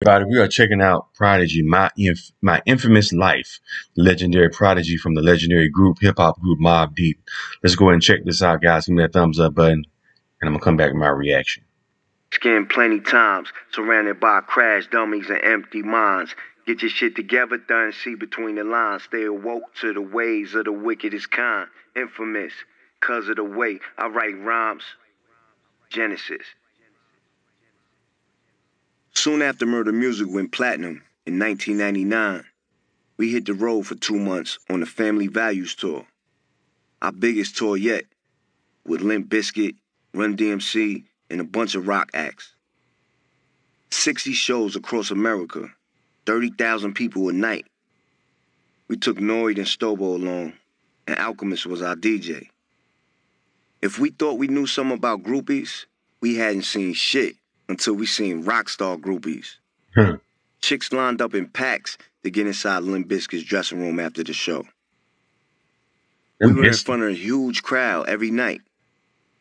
Everybody, we are checking out Prodigy, my inf- my infamous life, legendary Prodigy from the legendary group hip hop group Mobb Deep. Let's go ahead and check this out, guys. Give me that thumbs up button, and I'm gonna come back with my reaction. Skinned plenty times, surrounded by crash dummies and empty minds. Get your shit together, done, see between the lines. Stay awoke to the ways of the wickedest kind. Infamous, cause of the way I write rhymes. Genesis. Soon after Murder Music went platinum in 1999, we hit the road for two months on the Family Values Tour. Our biggest tour yet, with Limp Bizkit, Run DMC, and a bunch of rock acts. 60 shows across America, 30,000 people a night. We took Noyd and Stobo along, and Alchemist was our DJ. If we thought we knew something about groupies, we hadn't seen shit until we seen rock star groupies. Hmm. Chicks lined up in packs to get inside Limp Bizkit's dressing room after the show. We were in front of a huge crowd every night,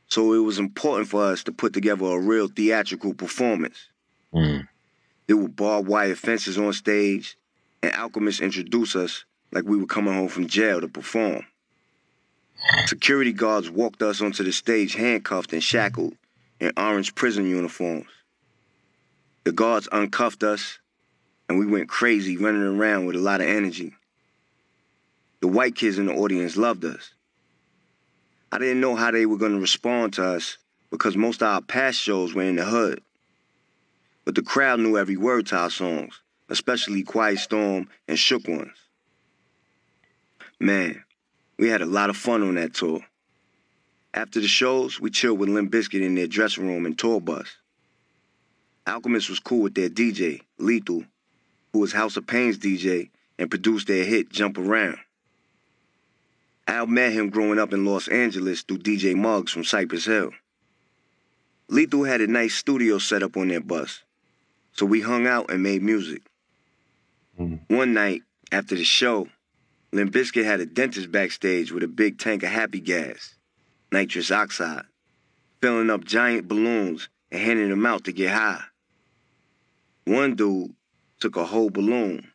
so it was important for us to put together a real theatrical performance. Mm. There were barbed wire fences on stage, and Alchemist introduced us like we were coming home from jail to perform. Security guards walked us onto the stage handcuffed and shackled in orange prison uniforms. The guards uncuffed us, and we went crazy running around with a lot of energy. The white kids in the audience loved us. I didn't know how they were going to respond to us because most of our past shows were in the hood. But the crowd knew every word to our songs, especially Quiet Storm and Shook Ones. Man, we had a lot of fun on that tour. After the shows, we chilled with Limp Bizkit in their dressing room and tour bus. Alchemist was cool with their DJ, Lethal, who was House of Pain's DJ and produced their hit Jump Around. Al met him growing up in Los Angeles through DJ Muggs from Cypress Hill. Lethal had a nice studio set up on their bus, so we hung out and made music. Mm. One night, after the show, Limp Bizkit had a dentist backstage with a big tank of happy gas, nitrous oxide, filling up giant balloons and handing them out to get high. One dude took a whole balloon,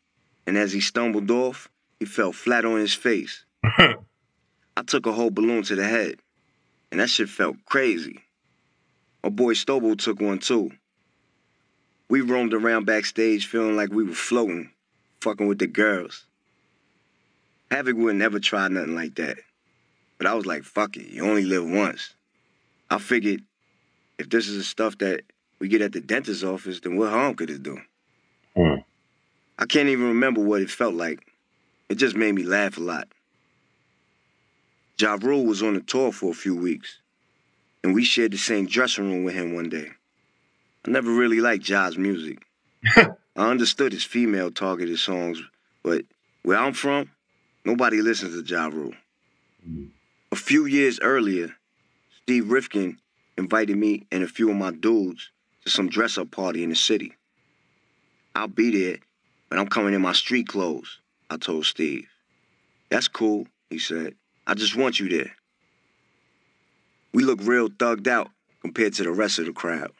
and as he stumbled off, he fell flat on his face. I took a whole balloon to the head, and that shit felt crazy. My boy Stobo took one too. We roamed around backstage feeling like we were floating, fucking with the girls. Havoc would never try nothing like that. But I was like, fuck it, you only live once. I figured if this is the stuff that we get at the dentist's office, then what harm could it do? Mm. I can't even remember what it felt like. It just made me laugh a lot. Ja Rule was on the tour for a few weeks, and we shared the same dressing room with him one day. I never really liked Ja's music. I understood his female targeted songs, but where I'm from, nobody listens to Ja Rule. A few years earlier, Steve Rifkin invited me and a few of my dudes to some dress up party in the city. I'll be there, but I'm coming in my street clothes, I told Steve. That's cool, he said. I just want you there. We look real thugged out compared to the rest of the crowd.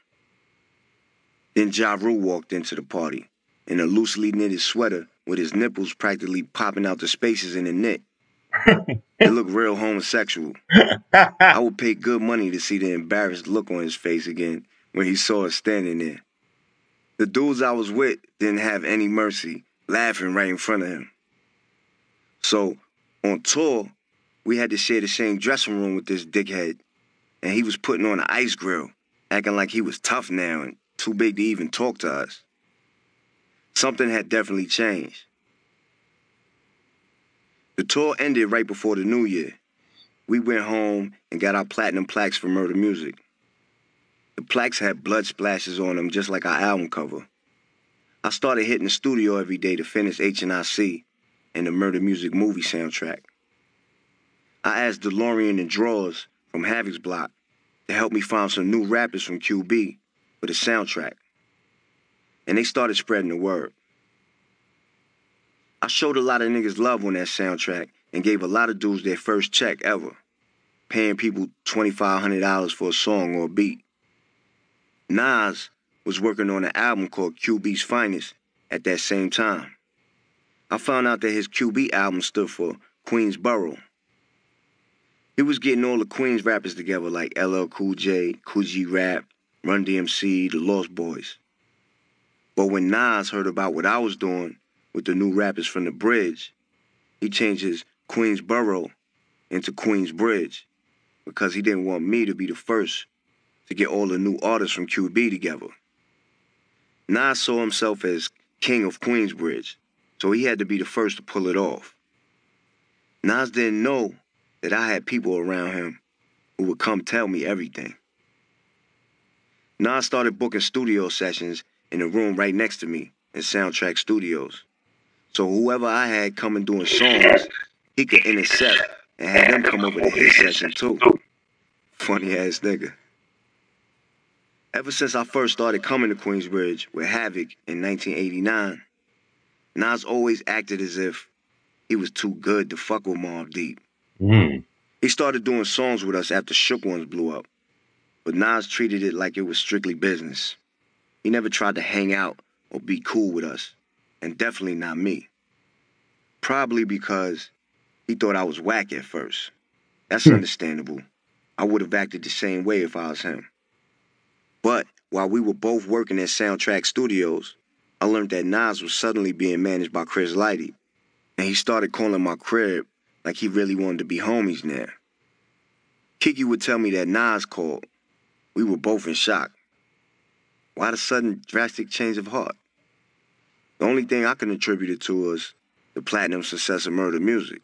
Then Ja Rule walked into the party in a loosely knitted sweater with his nipples practically popping out the spaces in the knit. it looked real homosexual. I would pay good money to see the embarrassed look on his face again when he saw us standing there. The dudes I was with didn't have any mercy, laughing right in front of him. So, on tour, we had to share the same dressing room with this dickhead, and he was putting on an ice grill, acting like he was tough now and too big to even talk to us. Something had definitely changed. The tour ended right before the new year. We went home and got our platinum plaques for Murder Music. The plaques had blood splashes on them just like our album cover. I started hitting the studio every day to finish HNIC and the Murder Music movie soundtrack. I asked DeLorean and Drawers from Havoc's Block to help me find some new rappers from QB for the soundtrack. And they started spreading the word. I showed a lot of niggas love on that soundtrack and gave a lot of dudes their first check ever, paying people $2,500 for a song or a beat. Nas was working on an album called QB's Finest at that same time. I found out that his QB album stood for Queensboro. He was getting all the Queens rappers together like LL Cool J, Kool G Rap, Run DMC, The Lost Boys. But when Nas heard about what I was doing with the new rappers from the bridge, he changed his Queensboro into Queensbridge because he didn't want me to be the first to get all the new artists from QB together. Nas saw himself as king of Queensbridge, so he had to be the first to pull it off. Nas didn't know that I had people around him who would come tell me everything. Nas started booking studio sessions in the room right next to me in Soundtrack Studios. So whoever I had coming doing songs, he could intercept and have them come over to his session too. Funny ass nigga. Ever since I first started coming to Queensbridge with Havoc in 1989, Nas always acted as if he was too good to fuck with Mobb Deep. Mm. He started doing songs with us after Shook Ones blew up, but Nas treated it like it was strictly business. He never tried to hang out or be cool with us, and definitely not me. Probably because he thought I was whack at first. That's Hmm. understandable. I would have acted the same way if I was him. But while we were both working at Soundtrack Studios, I learned that Nas was suddenly being managed by Chris Lighty, and he started calling my crib like he really wanted to be homies now. Kiki would tell me that Nas called. We were both in shock. Why the sudden drastic change of heart? The only thing I can attribute it to was the platinum success of murder music.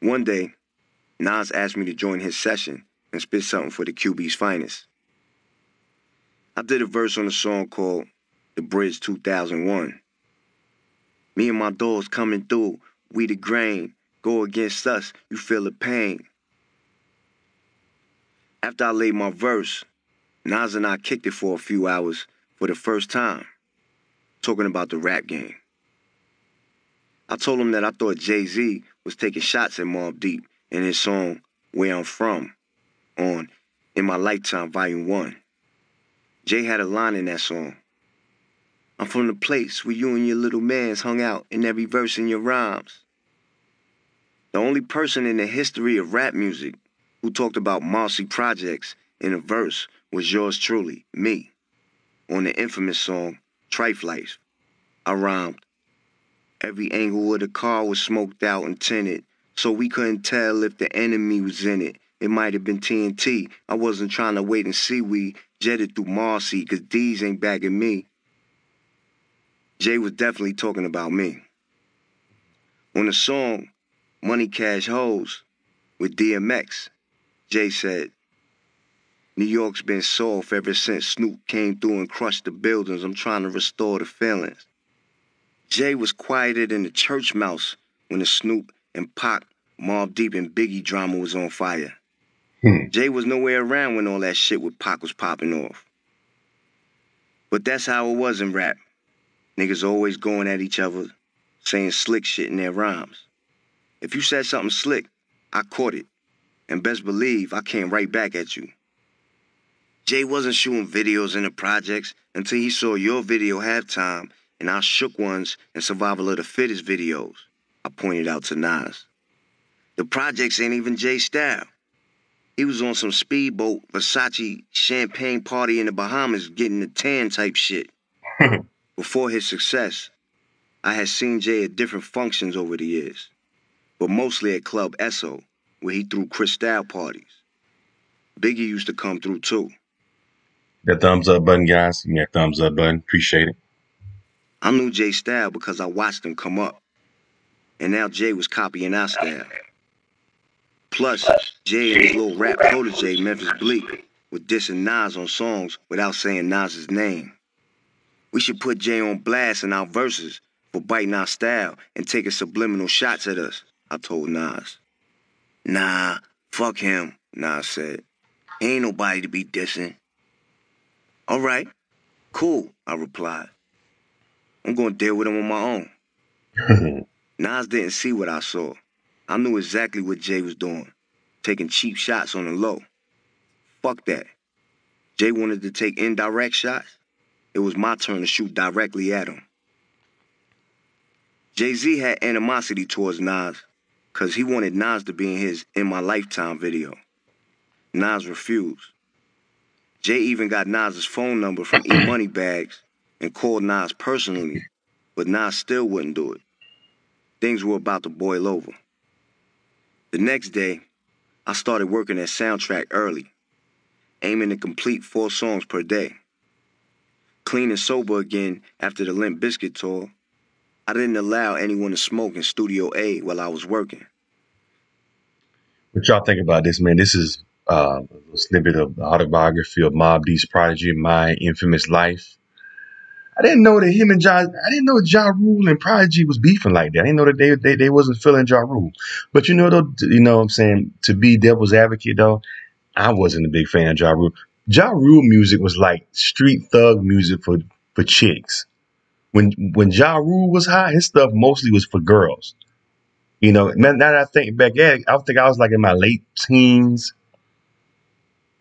One day, Nas asked me to join his session and spit something for the QB's finest. I did a verse on a song called The Bridge 2001. Me and my dogs coming through, we the grain. Go against us, you feel the pain. After I laid my verse, Nas and I kicked it for a few hours for the first time, talking about the rap game. I told him that I thought Jay Z was taking shots at Mobb Deep in his song Where I'm From on In My Lifetime Volume 1. Jay had a line in that song. I'm from the place where you and your little mans hung out in every verse in your rhymes. The only person in the history of rap music who talked about Marcy projects in a verse was yours truly, me, on the infamous song Trife Life. I rhymed. Every angle of the car was smoked out and tinted, so we couldn't tell if the enemy was in it. It might have been TNT. I wasn't trying to wait and see. We jetted through Marcy, cause D's ain't bagging me. Jay was definitely talking about me. On the song Money Cash Hoes with DMX, Jay said, New York's been soft ever since Snoop came through and crushed the buildings. I'm trying to restore the feelings. Jay was quieter than the church mouse when the Snoop and Pac, Mobb Deep and Biggie drama was on fire. Hmm. Jay was nowhere around when all that shit with Pac was popping off. But that's how it was in rap. Niggas always going at each other, saying slick shit in their rhymes. If you said something slick, I caught it. And best believe I came right back at you. Jay wasn't shooting videos in the projects until he saw your video halftime and our shook ones and survival of the fittest videos. I pointed out to Nas. The projects ain't even Jay style. He was on some speedboat, Versace, champagne party in the Bahamas getting the tan type shit. Before his success, I had seen Jay at different functions over the years, but mostly at Club Esso, where he threw Cristal parties. Biggie used to come through too. That thumbs up button, guys. Give me that thumbs up button. Appreciate it. I knew Jay style because I watched him come up. And now Jay was copying our style. Plus, Jay and his little rap protege, Memphis Bleek, were dissing Nas on songs without saying Nas's name. We should put Jay on blast in our verses for biting our style and taking subliminal shots at us, I told Nas. Nah, fuck him, Nas said. He ain't nobody to be dissing. All right, cool, I replied. I'm gonna deal with him on my own. Nas didn't see what I saw. I knew exactly what Jay was doing, taking cheap shots on the low. Fuck that. Jay wanted to take indirect shots. It was my turn to shoot directly at him. Jay Z had animosity towards Nas because he wanted Nas to be in his In My Lifetime video. Nas refused. Jay even got Nas's phone number from E Money Bags and called Nas personally, but Nas still wouldn't do it. Things were about to boil over. The next day, I started working at Soundtrack early, aiming to complete four songs per day. Clean and sober again after the Limp Bizkit tour, I didn't allow anyone to smoke in Studio A while I was working. What y'all think about this, man? This is uh, a snippet of the autobiography of Mobb Deep's Prodigy, My Infamous Life. I didn't know that him and Ja, I didn't know Ja Rule and Prodigy was beefing like that. I didn't know that they they, they wasn't feeling Ja Rule. But you know though, you know what I'm saying, to be devil's advocate though, I wasn't a big fan of Ja Rule. Ja Rule music was like street thug music for for chicks. When when Ja Rule was hot, his stuff mostly was for girls. You know, now, now that I think back it, I think I was like in my late teens.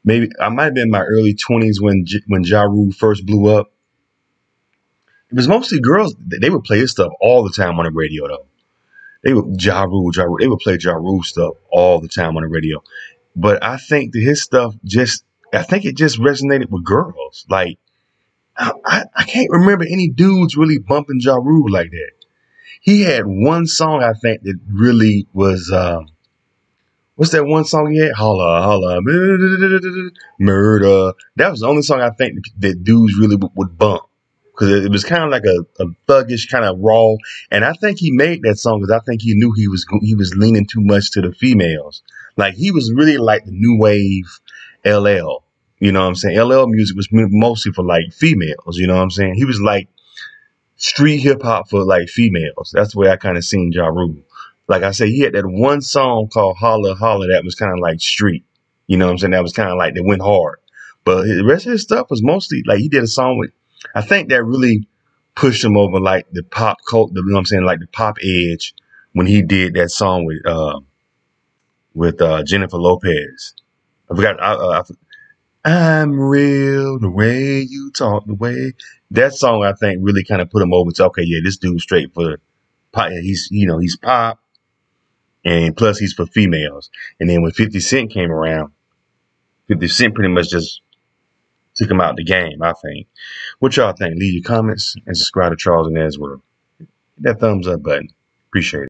Maybe I might have been in my early twenties when J- when Ja Rule first blew up. It was mostly girls. They would play his stuff all the time on the radio, though. They would Ja Rule, Ja Rule. They would play Ja Rule stuff all the time on the radio. But I think that his stuff just, I think it just resonated with girls. Like I, I, can't remember any dudes really bumping Ja Rule like that. He had one song I think that really was. Um, what's that one song he had? Holla, holla, murder. That was the only song I think that dudes really would bump because it was kind of like a, a thuggish kind of raw. And I think he made that song because I think he knew he was he was leaning too much to the females. Like he was really like the new wave LL. You know what I'm saying? LL music was mostly for like females. You know what I'm saying? He was like street hip hop for like females. That's the way I kind of seen Ja Rule. Like I said, he had that one song called Holla Holla that was kind of like street. You know what I'm saying? That was kind of like that went hard. But the rest of his stuff was mostly like he did a song with I think that really pushed him over like the pop cult, you know what I'm saying, like the pop edge when he did that song with uh, with uh, Jennifer Lopez. I forgot. I, uh, I, am real the way you talk, the way that song I think really kind of put him over to okay, yeah, this dude's straight for pop. He's you know he's pop, and plus he's for females. And then when 50 Cent came around, 50 Cent pretty much just took him out the game, I think. What y'all think? Leave your comments and subscribe to Charles Arnes. Hit that thumbs up button. Appreciate it.